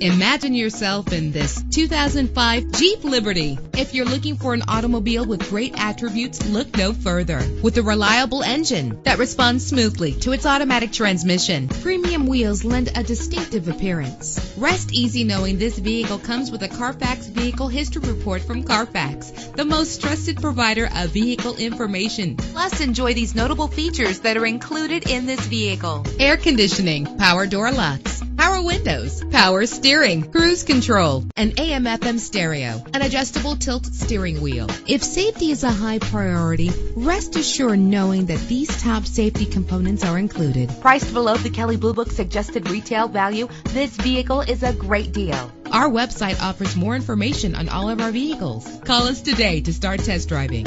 Imagine yourself in this 2005 Jeep Liberty. If you're looking for an automobile with great attributes, look no further. With a reliable engine that responds smoothly to its automatic transmission, premium wheels lend a distinctive appearance. Rest easy knowing this vehicle comes with a Carfax Vehicle History Report from Carfax, the most trusted provider of vehicle information. Plus, enjoy these notable features that are included in this vehicle. Air conditioning, power door locks, power windows, power steering, cruise control, an AM FM stereo, an adjustable tilt steering wheel. If safety is a high priority, rest assured knowing that these top safety components are included. Priced below the Kelley Blue Book suggested retail value, this vehicle is a great deal. Our website offers more information on all of our vehicles. Call us today to start test driving.